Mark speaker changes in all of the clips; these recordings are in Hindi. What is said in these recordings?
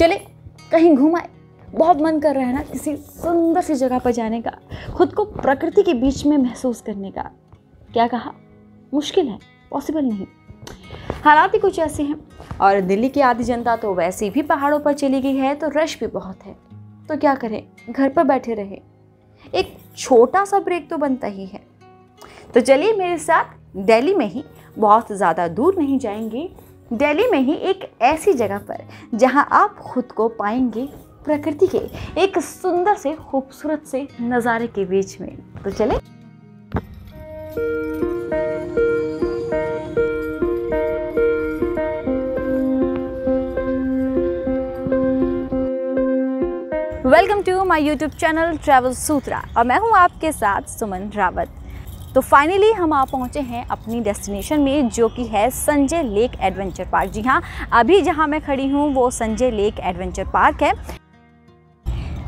Speaker 1: चले, कहीं घुमाए। बहुत मन कर रहा है ना किसी सुंदर सी जगह पर जाने का, खुद को प्रकृति के बीच में महसूस करने का। क्या कहा? मुश्किल है पॉसिबल नहीं। हालात ही कुछ ऐसे हैं, और दिल्ली की आधी जनता तो वैसे भी पहाड़ों पर चली गई है तो रश भी बहुत है। तो क्या करें? घर पर बैठे रहे। एक छोटा सा ब्रेक तो बनता ही है। तो चलिए मेरे साथ दिल्ली में ही बहुत ज़्यादा दूर नहीं जाएँगे। दिल्ली में ही एक ऐसी जगह पर, जहाँ आप खुद को पाएँगे प्रकृति के एक सुंदर से, खूबसूरत से नज़ारे के बीच में। तो चले। Welcome to my YouTube channel travel Sutra और मैं हूँ आपके साथ सुमन रावत। तो फाइनली हम आ पहुँचे हैं अपनी डेस्टिनेशन में, जो कि है संजय लेक एडवेंचर पार्क जी हाँ अभी जहाँ मैं खड़ी हूँ, वो संजय लेक एडवेंचर पार्क है।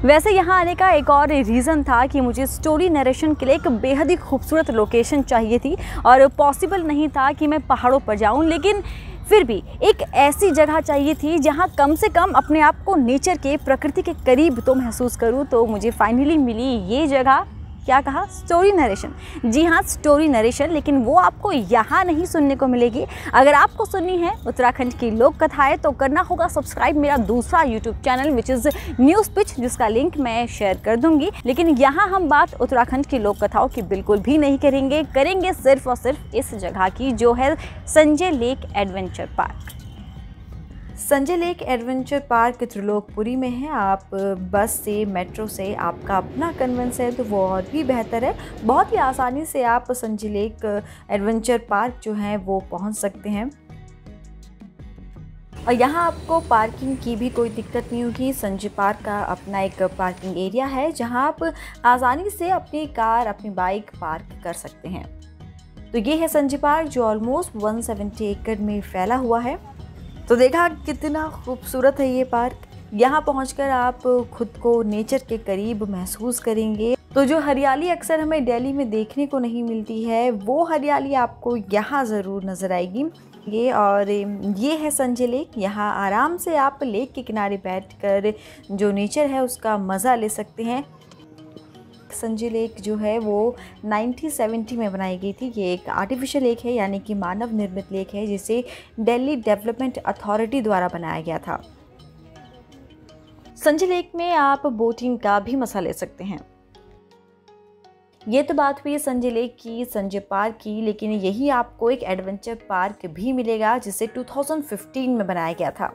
Speaker 1: वैसे यहाँ आने का एक और रीज़न था कि मुझे स्टोरी नरेशन के लिए एक बेहद ही खूबसूरत लोकेशन चाहिए थी, और पॉसिबल नहीं था कि मैं पहाड़ों पर जाऊँ, लेकिन फिर भी एक ऐसी जगह चाहिए थी जहाँ कम से कम अपने आप को नेचर के, प्रकृति के करीब तो महसूस करूँ तो मुझे फाइनली मिली ये जगह। क्या कहा? स्टोरी नरेशन जी हाँ स्टोरी नरेशन लेकिन वो आपको यहाँ नहीं सुनने को मिलेगी। अगर आपको सुननी है उत्तराखंड की लोक कथाएँ तो करना होगा सब्सक्राइब मेरा दूसरा YouTube channel which is news pitch जिसका लिंक मैं शेयर कर दूँगी। लेकिन यहाँ हम बात उत्तराखंड की लोक कथाओं की बिल्कुल भी नहीं करेंगे। करेंगे सिर्फ़ और सिर्फ़ इस जगह की, जो है Sanjay lake adventure park. Sanjay lake adventure park Trilokpuri में है। आप बस से, मेट्रो से आपका अपना कन्वेंस है तो वो और भी बेहतर है। बहुत ही आसानी से आप संजय लेक एडवेंचर पार्क जो है, वो पहुँच सकते हैं। और यहाँ आपको पार्किंग की भी कोई दिक्कत नहीं होगी। संजय पार्क का अपना एक पार्किंग एरिया है, जहाँ आप आसानी से अपनी कार, अपनी बाइक पार्क कर सकते हैं। तो ये है संजय पार्क, जो ऑलमोस्ट 170 एकड़ में फैला हुआ है। तो देखा कितना खूबसूरत है ये पार्क। यहाँ पहुँच आप खुद को नेचर के करीब महसूस करेंगे। तो जो हरियाली अक्सर हमें दिल्ली में देखने को नहीं मिलती है, वो हरियाली आपको यहाँ ज़रूर नज़र आएगी। ये और ये है संजय लेक। यहाँ आराम से आप लेक के किनारे बैठकर जो नेचर है उसका मज़ा ले सकते हैं। संजय लेक जो है वो 1970 में बनाई गई थी। ये एक आर्टिफिशियल लेक है, यानी कि मानव निर्मित लेक है, जिसे दिल्ली डेवलपमेंट अथॉरिटी द्वारा बनाया गया था। संजय लेक में आप बोटिंग का भी मसा ले सकते हैं। ये तो बात हुई संजय लेक की संजय पार्क की, लेकिन यही आपको एक एडवेंचर पार्क भी मिलेगा, जिसे 2015 में बनाया गया था।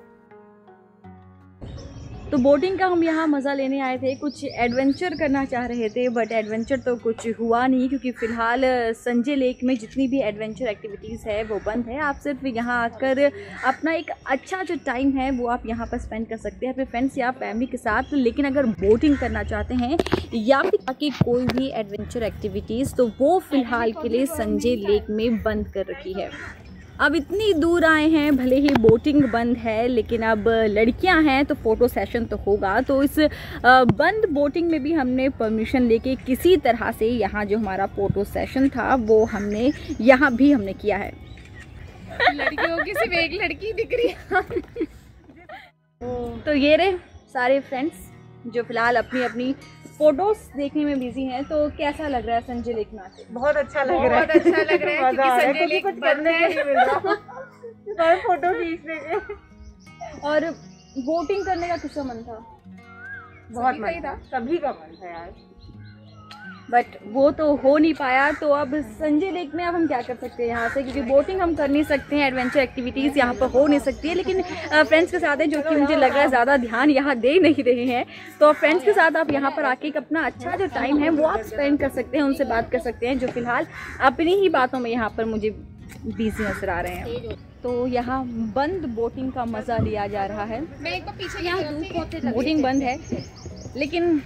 Speaker 1: तो बोटिंग का हम यहाँ मज़ा लेने आए थे, कुछ एडवेंचर करना चाह रहे थे बट एडवेंचर तो कुछ हुआ नहीं, क्योंकि फ़िलहाल संजय लेक में जितनी भी एडवेंचर एक्टिविटीज़ है, वो बंद है। आप सिर्फ़ यहाँ आकर अपना एक अच्छा जो टाइम है, वो आप यहाँ पर स्पेंड कर सकते हैं अपने फ्रेंड्स या फैमिली के साथ। लेकिन अगर बोटिंग करना चाहते हैं, या फिर बाकी कोई भी एडवेंचर एक्टिविटीज़ तो वो फ़िलहाल के लिए संजय लेक में बंद कर रखी है। अब इतनी दूर आए हैं भले ही बोटिंग बंद है लेकिन अब लड़कियाँ हैं तो फ़ोटो सेशन तो होगा। तो इस बंद बोटिंग में भी हमने परमिशन लेके किसी तरह से यहाँ जो हमारा फ़ोटो सेशन था वो हमने यहाँ भी हमने किया है।
Speaker 2: लड़कियों की सिर्फ़ एक लड़की दिख रही है।
Speaker 1: तो ये रहे सारे फ्रेंड्स जो फ़िलहाल अपनी अपनी फ़ोटोज़ देखने में बिज़ी हैं तो कैसा लग रहा है संजय लेख में आके?
Speaker 3: बहुत अच्छा लग रहा है।
Speaker 2: बहुत अच्छा लग रहा है संजय लेख
Speaker 3: कुछ करने को मिल। रहा फ़ोटो खींचने के
Speaker 1: और वोटिंग करने का किसका मन था?
Speaker 3: बहुत मन था। सभी का मन था यार।
Speaker 1: बट वो तो हो नहीं पाया तो अब संजय लेक में अब हम क्या कर सकते हैं यहाँ से? क्योंकि बोटिंग हम कर नहीं सकते हैं एडवेंचर एक्टिविटीज़ यहाँ पर हो नहीं सकती है। लेकिन फ्रेंड्स के साथ है जो कि मुझे लग रहा है ज़्यादा ध्यान यहाँ दे नहीं रहे हैं। तो फ्रेंड्स के साथ आप यहाँ पर आके एक अपना अच्छा जो टाइम है वो आप स्पेंड कर सकते हैं उनसे बात कर सकते हैं जो फ़िलहाल अपनी ही बातों में यहाँ पर मुझे बिज़ी नज़र आ रहे हैं। तो यहाँ बंद बोटिंग का मज़ा लिया जा रहा है।
Speaker 2: यहाँ
Speaker 1: बोटिंग बंद है। लेकिन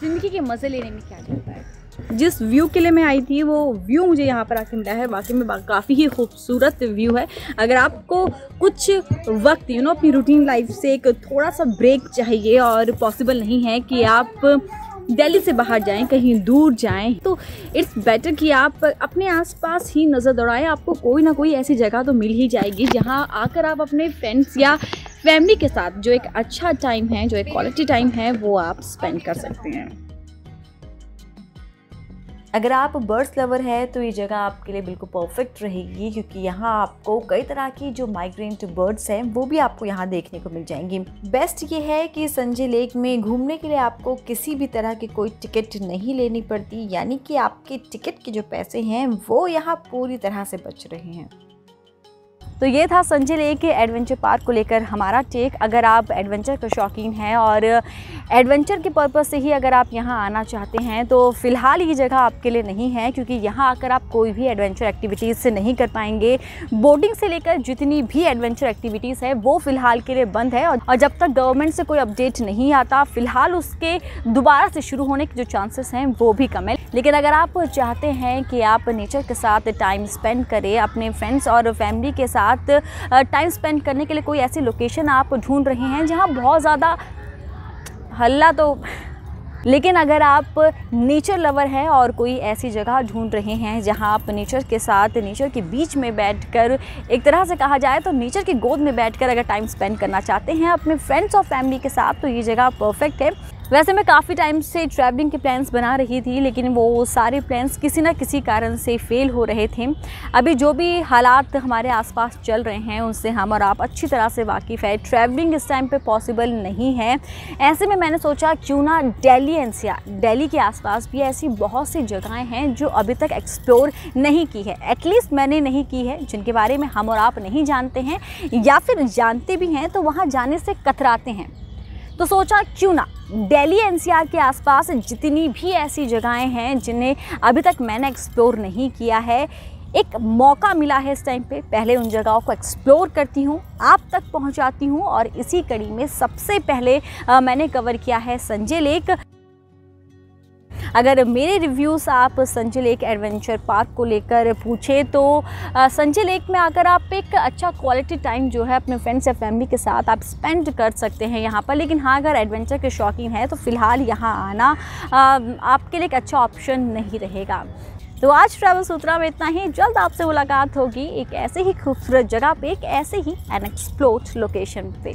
Speaker 1: ज़िंदगी के मज़े लेने में क्या चलता है? जिस व्यू के लिए मैं आई थी, वो व्यू मुझे यहाँ पर आके मिला है। वाकई में काफ़ी ही खूबसूरत व्यू है। अगर आपको कुछ वक्त यू नो अपनी रूटीन लाइफ से एक थोड़ा सा ब्रेक चाहिए और पॉसिबल नहीं है कि आप दिल्ली से बाहर जाएँ, कहीं दूर जाएँ तो इट्स बेटर कि आप अपने आसपास ही नज़र दौड़ाएँ। आपको कोई ना कोई ऐसी जगह तो मिल ही जाएगी जहाँ आकर आप अपने फ्रेंड्स या फैमिली के साथ जो एक अच्छा टाइम है, जो एक क्वालिटी टाइम है, वो आप स्पेंड कर सकते हैं। अगर आप बर्ड्स लवर है तो ये जगह आपके लिए बिल्कुल परफेक्ट रहेगी, क्योंकि यहाँ आपको कई तरह की जो माइग्रेंट बर्ड्स हैं, वो भी आपको यहाँ देखने को मिल जाएँगी। बेस्ट ये है कि संजय लेक में घूमने के लिए आपको किसी भी तरह की कोई टिकट नहीं लेनी पड़ती, यानी कि आपके टिकट के जो पैसे हैं, वो यहाँ पूरी तरह से बच रहे हैं। तो ये था संजय लेक एडवेंचर पार्क को लेकर हमारा टेक अगर आप एडवेंचर का शौकीन हैं और एडवेंचर के पर्पज़ से ही अगर आप यहाँ आना चाहते हैं तो फ़िलहाल ये जगह आपके लिए नहीं है, क्योंकि यहाँ आकर आप कोई भी एडवेंचर एक्टिविटीज़ से नहीं कर पाएँगे। बोटिंग से लेकर जितनी भी एडवेंचर एक्टिविटीज़ है, वो फ़िलहाल के लिए बंद है। और जब तक गवर्नमेंट से कोई अपडेट नहीं आता, फ़िलहाल उसके दोबारा से शुरू होने के जो चांसेस हैं, वो भी कम है। लेकिन अगर आप चाहते हैं कि आप नेचर के साथ टाइम स्पेंड करें, अपने फ्रेंड्स और फैमिली के साथ साथ टाइम स्पेंड करने के लिए कोई ऐसी लोकेशन आप ढूंढ रहे हैं जहाँ बहुत ज़्यादा हल्ला तो लेकिन अगर आप नेचर लवर हैं और कोई ऐसी जगह ढूंढ रहे हैं जहाँ आप नेचर के साथ नेचर के बीच में बैठकर, एक तरह से कहा जाए तो नेचर की गोद में बैठकर अगर टाइम स्पेंड करना चाहते हैं अपने फ्रेंड्स और फैमिली के साथ तो ये जगह परफेक्ट है। वैसे मैं काफ़ी टाइम से ट्रैवलिंग के प्लान्स बना रही थी, लेकिन वो सारे प्लान्स किसी ना किसी कारण से फेल हो रहे थे। अभी जो भी हालात हमारे आसपास चल रहे हैं, उनसे हम और आप अच्छी तरह से वाकिफ़ है। ट्रैवलिंग इस टाइम पे पॉसिबल नहीं है। ऐसे में मैंने सोचा, क्यों ना दिल्ली एनसीआर दिल्ली के आसपास भी ऐसी बहुत सी जगहें हैं जो अभी तक एक्सप्लोर नहीं की है। एटलीस्ट मैंने नहीं की है, जिनके बारे में हम और आप नहीं जानते हैं, या फिर जानते भी हैं तो वहाँ जाने से कतराते हैं। तो सोचा क्यों ना दिल्ली एनसीआर के आसपास जितनी भी ऐसी जगहें हैं जिन्हें अभी तक मैंने एक्सप्लोर नहीं किया है एक मौका मिला है इस टाइम पे। पहले उन जगहों को एक्सप्लोर करती हूँ आप तक पहुँचाती हूँ और इसी कड़ी में सबसे पहले आ, मैंने कवर किया है संजय लेक। अगर मेरे रिव्यूज़ आप संजय लेक एडवेंचर पार्क को लेकर पूछे तो संजय लेक में आकर आप एक अच्छा क्वालिटी टाइम जो है अपने फ्रेंड्स या फैमिली के साथ आप स्पेंड कर सकते हैं यहाँ पर। लेकिन हाँ अगर एडवेंचर के शौकीन है तो फ़िलहाल यहाँ आना आपके लिए एक अच्छा ऑप्शन नहीं रहेगा। तो आज ट्रैवल सूत्रा में इतना ही। जल्द आपसे मुलाकात होगी एक ऐसे ही खूबसूरत जगह पे, एक ऐसे ही अनएक्सप्लोर्ड लोकेशन पे।